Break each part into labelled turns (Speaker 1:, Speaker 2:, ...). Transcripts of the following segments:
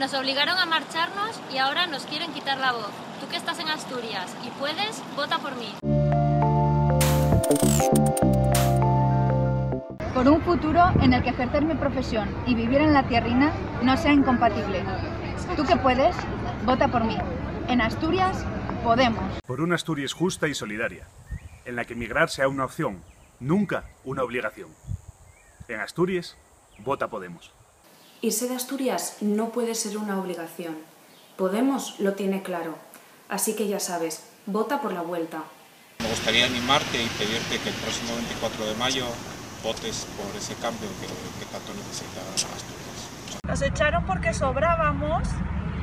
Speaker 1: Nos obligaron a marcharnos y ahora nos quieren quitar la voz. Tú que estás en Asturias y puedes, vota por mí.
Speaker 2: Por un futuro en el que ejercer mi profesión y vivir en la tierrina no sea incompatible. Tú que puedes, vota por mí. En Asturias, Podemos.
Speaker 3: Por una Asturias justa y solidaria, en la que emigrar sea una opción, nunca una obligación. En Asturias, vota Podemos.
Speaker 4: Irse de Asturias no puede ser una obligación. Podemos lo tiene claro. Así que ya sabes, vota por la vuelta.
Speaker 5: Me gustaría animarte y pedirte que el próximo 24 de mayo votes por ese cambio que, que tanto necesita Asturias.
Speaker 6: Nos echaron porque sobrábamos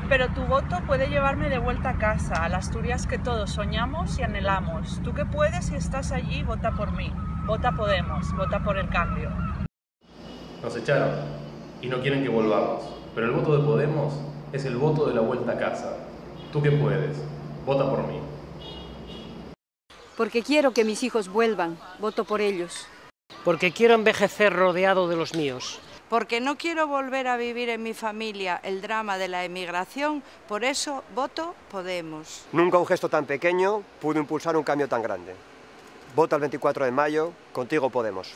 Speaker 6: pero tu voto puede llevarme de vuelta a casa, a las Asturias que todos soñamos y anhelamos. Tú que puedes y estás allí, vota por mí. Vota Podemos, vota por el cambio.
Speaker 7: Nos echaron y no quieren que volvamos, pero el voto de Podemos es el voto de la vuelta a casa. Tú que puedes, vota por mí.
Speaker 8: Porque quiero que mis hijos vuelvan, voto por ellos.
Speaker 9: Porque quiero envejecer rodeado de los míos
Speaker 10: porque no quiero volver a vivir en mi familia el drama de la emigración, por eso voto Podemos.
Speaker 11: Nunca un gesto tan pequeño pudo impulsar un cambio tan grande. Vota el 24 de mayo, contigo Podemos.